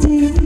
day.